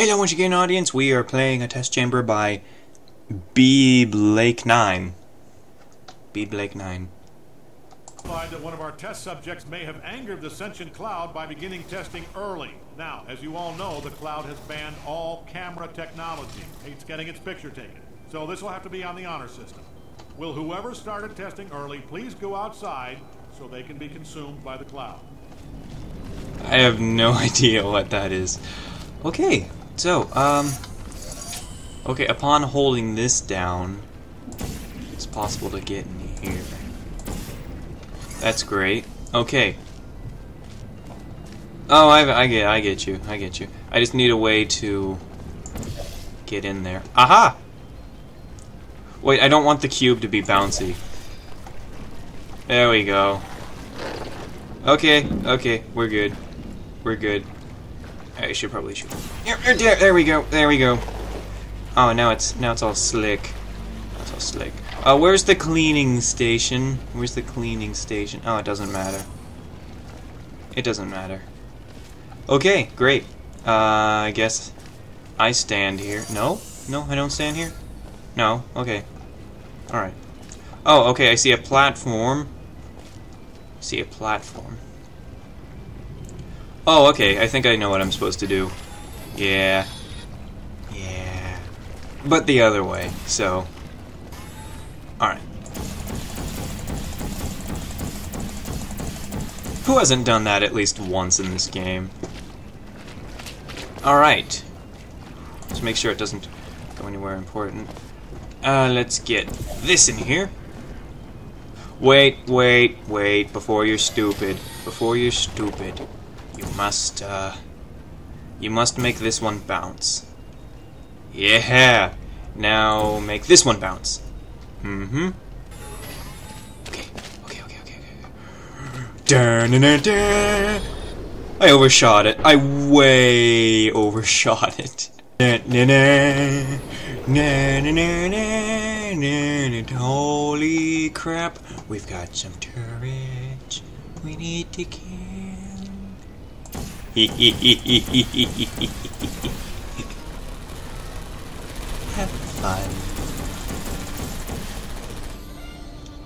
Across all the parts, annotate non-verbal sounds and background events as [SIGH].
Hello once again audience, we are playing a test chamber by B Blake 9. B Blake 9. that one of our test subjects may have angered the sentient cloud by beginning testing early. Now, as you all know, the cloud has banned all camera technology. Hates getting its picture taken. So this will have to be on the honor system. Will whoever started testing early please go outside so they can be consumed by the cloud? I have no [LAUGHS] idea what that is. Okay, so, um... Okay, upon holding this down, it's possible to get in here. That's great. Okay. Oh, I, I get, I get you, I get you. I just need a way to get in there. Aha! Wait, I don't want the cube to be bouncy. There we go. Okay, okay, we're good. We're good. I should probably shoot. There, there, there we go. There we go. Oh, now it's now it's all slick. It's all slick. Uh, where's the cleaning station? Where's the cleaning station? Oh, it doesn't matter. It doesn't matter. Okay, great. Uh, I guess I stand here. No, no, I don't stand here. No. Okay. All right. Oh, okay. I see a platform. see a platform. Oh, okay. I think I know what I'm supposed to do. Yeah. Yeah. But the other way, so... Alright. Who hasn't done that at least once in this game? Alright. Let's make sure it doesn't go anywhere important. Uh, let's get this in here. Wait, wait, wait, before you're stupid. Before you're stupid. You must, uh... You must make this one bounce. Yeah! Now make this one bounce. Mm-hmm. Okay, okay, okay, okay, okay. Dun. I overshot it. I way overshot it. Na, na, na. Na, na, na, na, na, na. Holy crap. We've got some turrets. We need to kill. Have [LAUGHS] fun.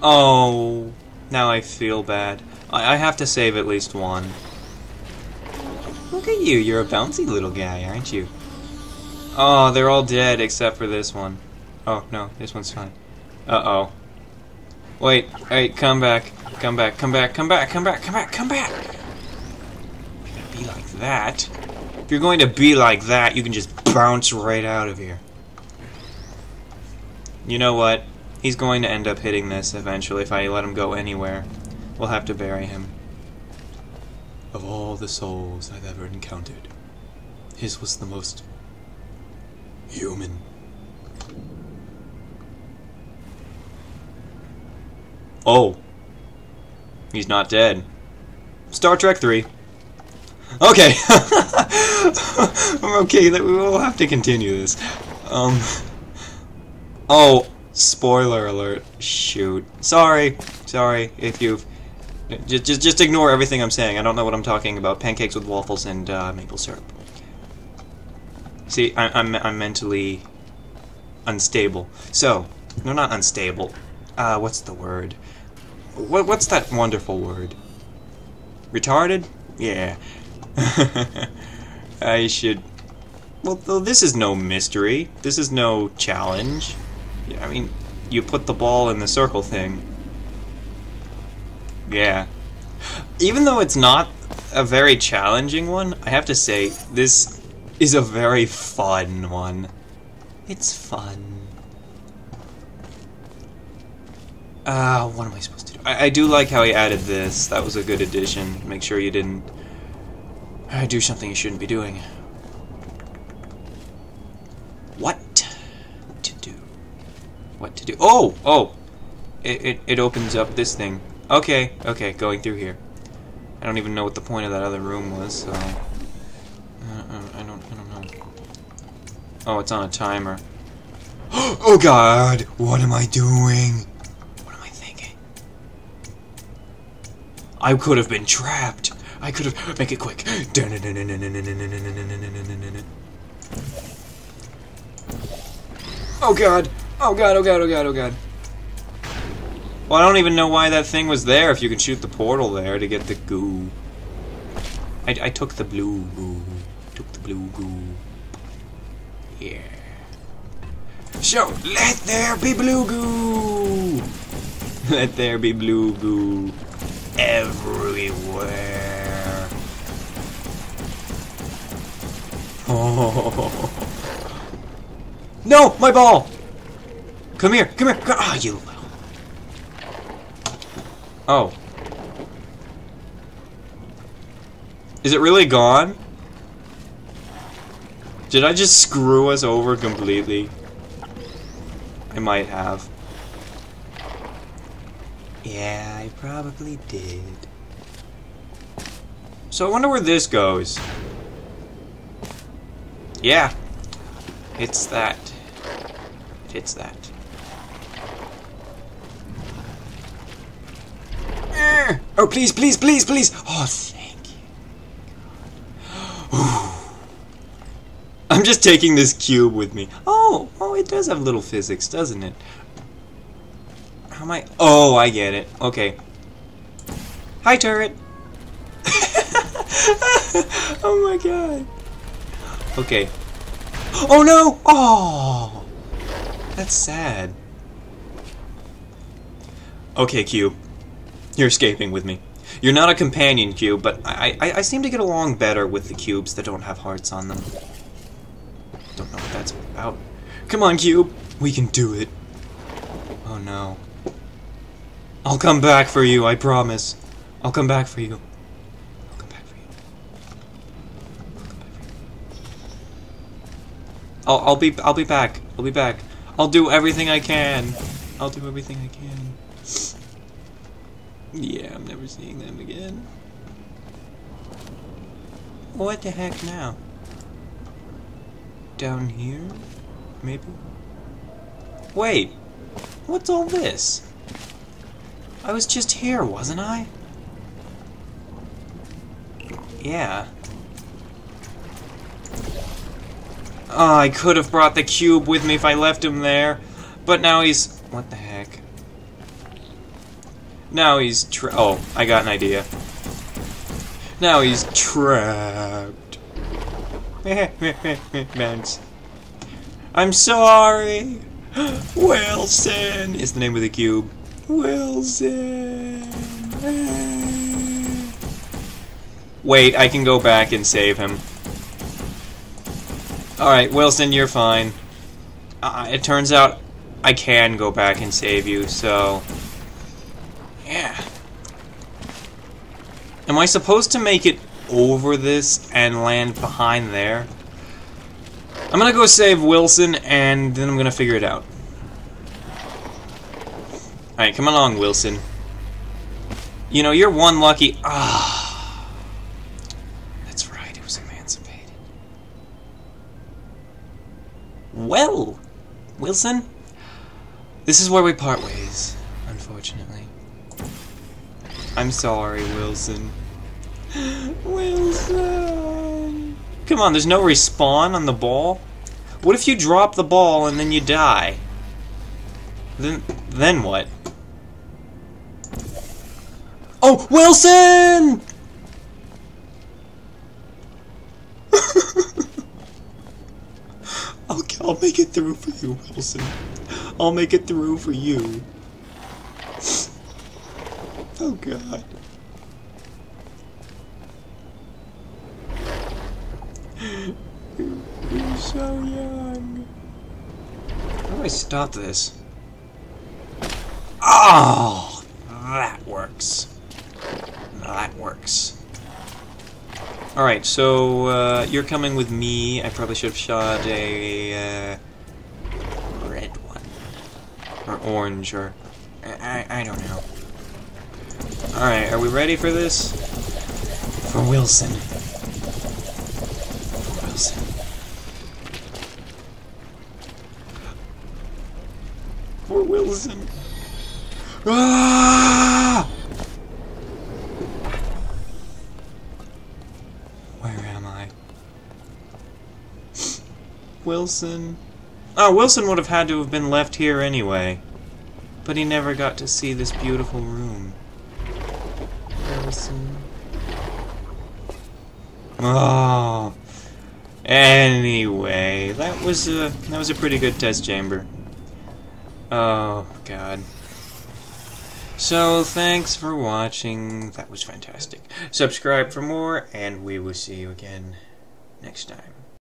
Oh, now I feel bad. I, I have to save at least one. Look at you, you're a bouncy little guy, aren't you? Oh, they're all dead except for this one. Oh, no, this one's fine. Uh-oh. Wait, wait, come back, come back, come back, come back, come back, come back, come back! Be like that. If you're going to be like that, you can just bounce right out of here. You know what? He's going to end up hitting this eventually if I let him go anywhere. We'll have to bury him. Of all the souls I've ever encountered, his was the most human. Oh. He's not dead. Star Trek 3. Okay. [LAUGHS] okay, we will have to continue this. Um. Oh, spoiler alert. Shoot. Sorry. Sorry if you've... Just, just, just ignore everything I'm saying. I don't know what I'm talking about. Pancakes with waffles and uh, maple syrup. See, I, I'm, I'm mentally unstable. So, no, not unstable. Uh, what's the word? What, what's that wonderful word? Retarded? Yeah. [LAUGHS] I should... Well, this is no mystery. This is no challenge. I mean, you put the ball in the circle thing. Yeah. Even though it's not a very challenging one, I have to say, this is a very fun one. It's fun. Ah, uh, what am I supposed to do? I, I do like how he added this. That was a good addition. Make sure you didn't do something you shouldn't be doing. What to do? What to do? Oh! Oh! It, it, it opens up this thing. Okay, okay, going through here. I don't even know what the point of that other room was, so... Uh, uh I don't, I don't know. Oh, it's on a timer. [GASPS] oh god! What am I doing? What am I thinking? I could have been trapped! I could have... Make it quick. Oh god! Oh god, oh god, oh god, oh god. Well, I don't even know why that thing was there if you could shoot the portal there to get the goo. I, I took the blue goo. Took the blue goo. Yeah. So, let there be blue goo! [LAUGHS] Let there be blue goo everywhere. Oh. [LAUGHS] No, my ball! Come here, come here, Ah, oh, you Oh. Is it really gone? Did I just screw us over completely? I might have. Yeah, I probably did. So I wonder where this goes. Yeah. It's that. It's that. Eh. Oh, please, please, please, please! Oh, thank you. I'm just taking this cube with me. Oh, oh, it does have little physics, doesn't it? How am I? Oh, I get it. Okay. Hi, turret. [LAUGHS] oh my god. Okay. Oh no! Oh! That's sad. Okay, Cube. You're escaping with me. You're not a companion cube, but I, I, I seem to get along better with the cubes that don't have hearts on them. Don't know what that's about. Come on, cube! We can do it. Oh no. I'll come back for you, I promise. I'll come back for you. I'll come back for you. I'll I'll be I'll be back. I'll be back. I'll do everything I can. I'll do everything I can. Yeah, I'm never seeing them again. What the heck now? Down here? Maybe? Wait! What's all this? I was just here, wasn't I? Yeah. Oh, I could have brought the cube with me if I left him there. But now he's... What the heck? Now he's tra- Oh, I got an idea. Now he's trapped. [LAUGHS] Thanks. I'm sorry. [GASPS] Wilson is the name of the cube. Wilson. Wait, I can go back and save him. Alright, Wilson, you're fine. Uh, it turns out I can go back and save you, so... Yeah. Am I supposed to make it over this and land behind there? I'm gonna go save Wilson, and then I'm gonna figure it out. Alright, come along, Wilson. You know, you're one lucky... Ah. That's right, it was emancipated. Well, Wilson, this is where we part ways, unfortunately. I'm sorry, Wilson. [GASPS] Wilson! Come on, there's no respawn on the ball? What if you drop the ball and then you die? Then, then what? Oh, Wilson! [LAUGHS] I'll, I'll make it through for you, Wilson. I'll make it through for you. [SIGHS] Oh god. You're so young. How do I stop this? Oh! That works. Alright, so uh, you're coming with me. I probably should have shot a uh, red one. Or orange, or... I, I don't know. Alright, are we ready for this? For Wilson. For Wilson. For Wilson. [GASPS] Ah! Wilson. Oh, Wilson would have had to have been left here anyway. But he never got to see this beautiful room. Wilson. Oh. Ah. Anyway, that was a that was a pretty good test chamber. Oh god. So thanks for watching. That was fantastic. Subscribe for more, and we will see you again next time.